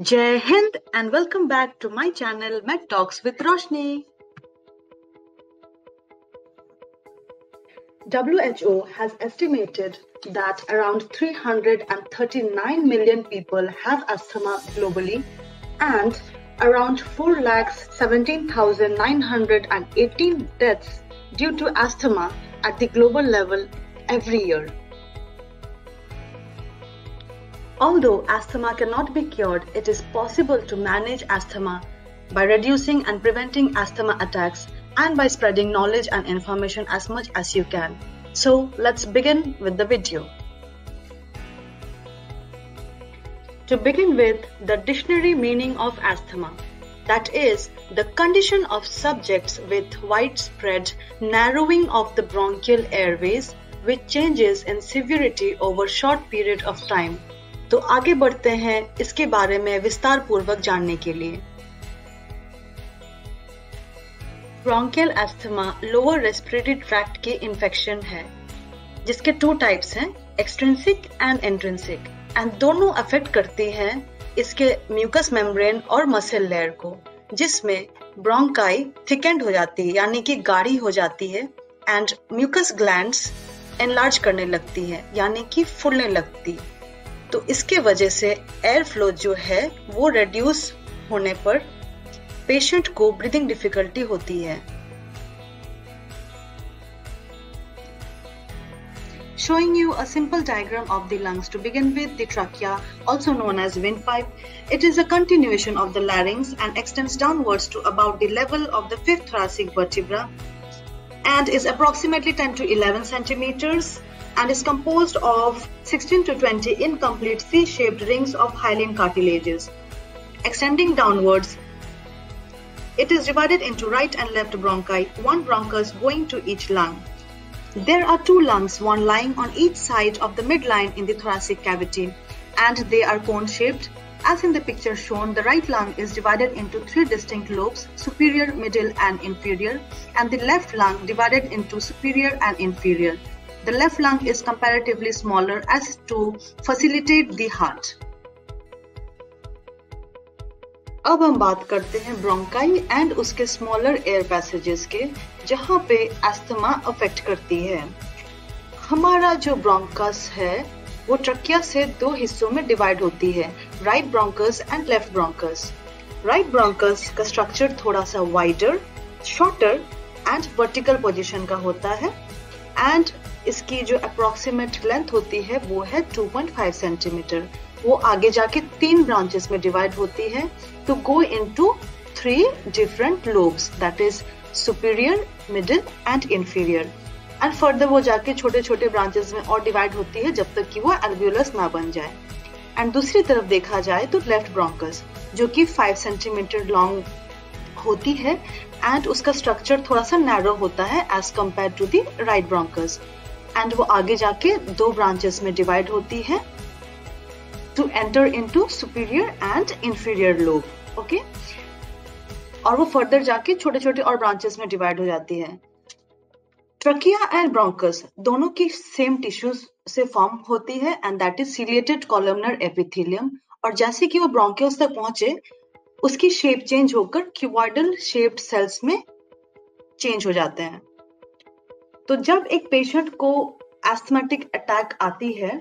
Jai Hind and welcome back to my channel Med Talks with Roshni. WHO has estimated that around 339 million people have asthma globally and around 4,17,918 deaths due to asthma at the global level every year. Although asthma cannot be cured, it is possible to manage asthma by reducing and preventing asthma attacks and by spreading knowledge and information as much as you can. So let's begin with the video. To begin with, the dictionary meaning of asthma. That is, the condition of subjects with widespread narrowing of the bronchial airways which changes in severity over short period of time तो आगे बढ़ते हैं इसके बारे में विस्तार पूर्वक जानने के लिए। Bronchial asthma lower respiratory tract के इन्फेक्शन है, जिसके टू टाइप्स हैं एक्सट्रेंसिक एंड एंट्रेंसिक एंड दोनों अफेक्ट करती हैं इसके म्यूकस मेम्ब्रेन और मसल लेयर को, जिसमें ब्रोंकाई थिकेंड हो जाती है, यानी कि गाढ़ी हो जाती है एंड म्यूकस ग्लैंड्स एनलार्ज करने लगती है, यानी कि फूलने लगती है। तो इसके वजह से एयर फ्लो जो है वो रिड्यूस होने पर पेशेंट को ब्रीदिंग डिफिकल्टी होती है Showing you a simple diagram of the lungs to begin with the trachea, also known as windpipe. It is a continuation of the larynx and extends downwards to about the level of the fifth thoracic vertebra and is approximately 10 to 11 centimeters and is composed of 16 to 20 incomplete C-shaped rings of hyaline cartilages. Extending downwards, it is divided into right and left bronchi, one bronchus going to each lung. There are two lungs, one lying on each side of the midline in the thoracic cavity, and they are cone-shaped. As in the picture shown, the right lung is divided into three distinct lobes, superior, middle, and inferior, and the left lung divided into superior and inferior. The left lung is comparatively smaller as to facilitate the heart. अब हम बात करते हैं bronchi and उसके smaller air passages के, जहाँ पे asthma affect करती है। हमारा जो ब्रोंकस है, वो ट्रकिया से दो हिस्सों में डिवाइड होती है right bronchus and left bronchus right bronchus का स्ट्रक्चर थोड़ा सा wider shorter and vertical position का होता है। एंड इसकी जो अप्रोक्सीमेट लेंथ होती है, वो है 2.5 सेंटीमीटर वो आगे जाके तीन ब्रांचेस में डिवाइड होती है to go into three different lobes that is superior middle and inferior and further वो जाके छोटे छोटे ब्रांचेस में और डिवाइड होती है जब तक कि वो एल्वियोलस ना बन जाए. एंड दूसरी तरफ़ देखा जाए तो लेफ़्ट ब्रोंकस जो कि 5 सेंटीमीटर लॉन्ग होती है एंड उसका स्ट्रक्चर थोड़ा सा नैरो होता है as compared to the right bronchus and वो आगे जाके दो ब्रांचेस में डिवाइड होती है to enter into superior and inferior lobe okay और वो फर्दर जाके छोटे छोटे और ब्रांचेस में डिवाइड हो जाती है। ट्रकिया एंड ब्रोंकस दोनों की सेम टिश्यूज से फॉर्म होती है and that is ciliated columnar epithelium और जैसे कि वो ब्रोंकियल्स तक पहुँचे उसकी शेप चेंज होकर क्यूबॉइडल शेप्ड सेल्स में चेंज हो जाते हैं। तो जब एक पेशेंट को एस्थमेटिक अटैक आती है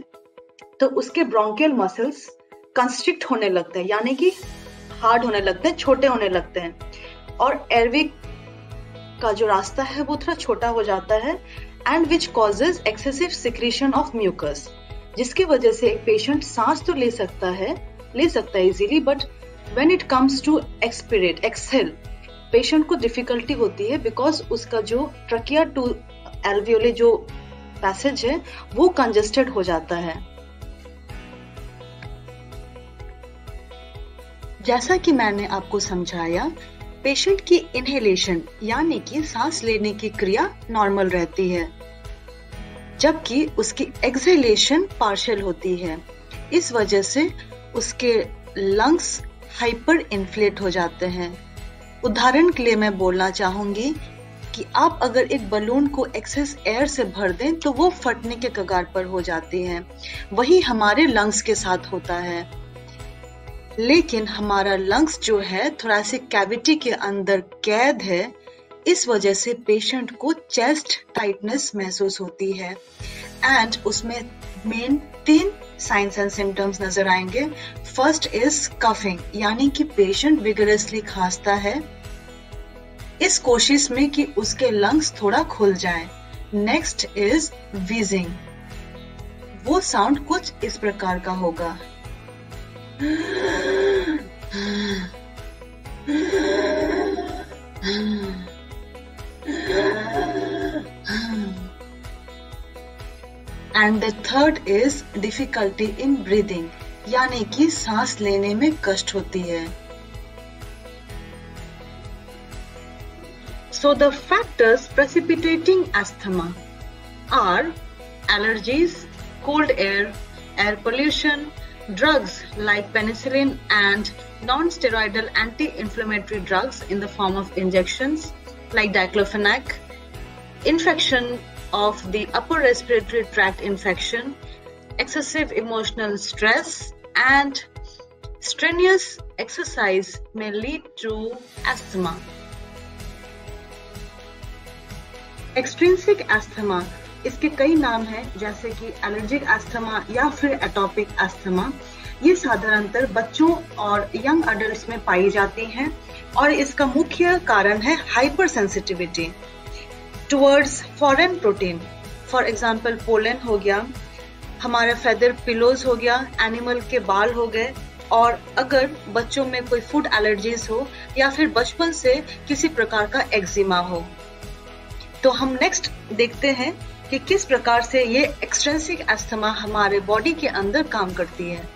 तो उसके ब्रोंकियल मसल्स कंस्ट्रिक्ट होने लगते हैं, यानी कि हार्ड होने लगते हैं, छोटे होने लगते हैं। और एयरवे का जो रास्ता है, वो थोड़ा छोटा हो जाता है and which causes excessive secretion of mucus जिसकी वजह से एक पेशेंट सांस तो ले सकता है, ले सकता है easily but when it comes to एक्सपिरेट exhale patient को डिफिकल्टी होती है बिकॉज़ उसका जो ट्रकिया टू एल्वियोले जो पैसेज है, वो कंजेस्टेड हो जाता है। जैसा कि मैंने आपको समझाया पेशेंट की इनहेलेशन यानी कि सांस लेने की क्रिया नॉर्मल रहती है, जबकि उसकी एक्सहेलेशन पार्शियल होती है। इस वजह से उसके लंग्स हाइपर इन्फ्लेट हो जाते हैं। उदाहरण के लिए मैं बोलना चाहूँगी कि आप अगर एक बलून को एक्सेस एयर से भर दें तो वो फटने के कगार पर हो जाती है। वही हमारे लंग्स के साथ होता है। लेकिन हमारा लंग्स जो है थोड़ा थोरासिक कैविटी के अंदर कैद है। इस वजह से पेशेंट को चेस्ट टाइटनेस महसूस होती है। एंड उसमें मेन तीन साइंस एंड सिम्टम्स नज़र आएँगे। फ़र्स्ट इज़ कफिंग यानी कि पेशेंट विगरसली खांसता है। इस कोशिश में कि उसके लंग्स थोड़ा खुल जाए। नेक्स्ट इज़ वीजिंग वो साउंड कुछ इस प्रकार का होगा। and the third is difficulty in breathing यानी कि सांस लेने में कष्ट होती है So the factors precipitating asthma are allergies, cold air, air pollution, drugs like penicillin and non-steroidal anti-inflammatory drugs in the form of injections like diclofenac, infection of the upper respiratory tract infection, excessive emotional stress, and strenuous exercise may lead to asthma. Extrinsic asthma इसके कई नाम हैं जैसे कि allergic asthma या फिर atopic asthma ये साधारणतः बच्चों और यंग अडल्ट में पाई जाती हैं और इसका मुख्य कारण है hypersensitivity towards foreign protein for example pollen हो गया, हमारा फेदर पिलोज हो गया एनिमल के बाल हो गए, और अगर बच्चों में कोई फ़ूड एलर्जीज हो, या फिर बचपन से किसी प्रकार का एक्जिमा हो। तो हम नेक्स्ट देखते हैं कि किस प्रकार से ये एक्सट्रेंसिक एस्थमा हमारे बॉडी के अंदर काम करती है।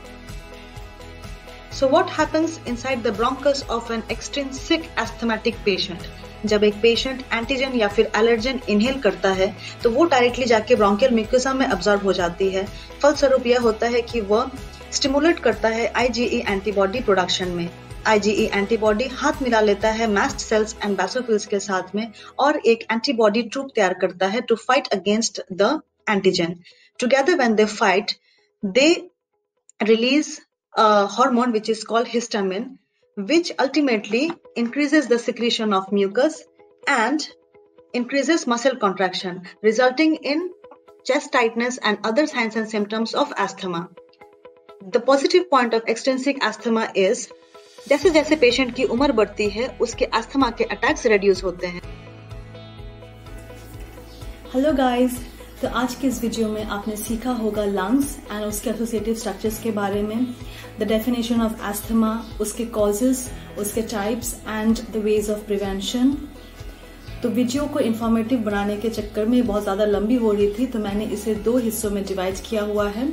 So what happens inside the bronchus of an extrinsic asthmatic patient जब एक पेशेंट एंटीजन या फिर एलर्जन इनहेल करता है तो वो डायरेक्टली जाके ब्रोंकियल म्यूकोसा में ऑब्ज़र्व हो जाती है। फलस्वरूप यह होता है कि वह स्टिमुलेट करता है आईजीई एंटीबॉडी प्रोडक्शन में। आईजीई एंटीबॉडी हाथ मिला लेता है मास्ट सेल्स एंड बैसोफिल्स के साथ में, और एक एंटीबॉडी ट्रूप तैयार करता है to fight against the antigen together when they fight they release hormone which is called histamine which ultimately increases the secretion of mucus and increases muscle contraction resulting in chest tightness and other signs and symptoms of asthma the positive point of extrinsic asthma is जैसे जैसे patient की उम्र बढ़ती है उसके asthma के attacks reduce होते हैं हेलो गाइस तो आज के इस वीडियो में आपने सीखा होगा लंग्स एंड उसके एसोसिएटिव स्ट्रक्चर्स के बारे में द डेफिनेशन ऑफ़ एस्थमा उसके कॉजेस उसके types and the ways of prevention तो वीडियो को इन्फॉर्मेटिव बनाने के चक्कर में बहुत ज़्यादा लंबी हो रही थी तो मैंने इसे दो हिस्सों में डिवाइड किया हुआ है।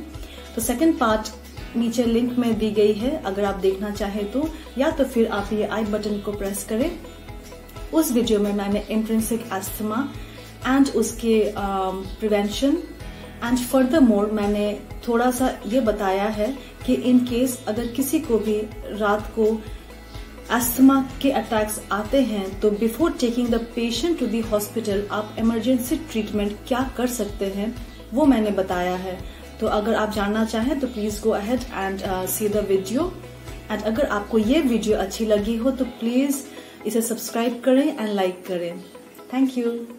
तो सेकंड पार्ट नीचे लिंक में दी गई है, अगर आप देखना चाहें तो या तो फिर आप ये आई बटन को प्रेस करें। उस वीडियो में मैंने इंट्रेंसिक एस्थमा एंड उसके प्रिवेंशन एंड फर्दर मोर मैंने थोड़ा सा ये बताया है कि इन केस अगर किसी को भी रात को एस्थमा के अटैक्स आते हैं तो before taking the patient to the hospital आप इमरजेंसी ट्रीटमेंट क्या कर सकते हैं, वो मैंने बताया है। तो अगर आप जानना चाहें तो please go ahead and see the video and अगर आपको ये वीडियो अच्छी लगी हो तो प्लीज़ इसे सब्सक्राइब करें एंड लाइक करें। Thank you